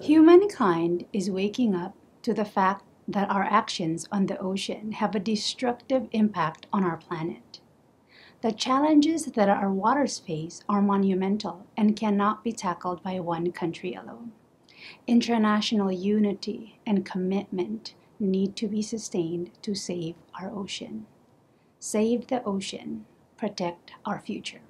Humankind is waking up to the fact that our actions on the ocean have a destructive impact on our planet. The challenges that our waters face are monumental and cannot be tackled by one country alone. International unity and commitment need to be sustained to save our ocean. Save the ocean, protect our future.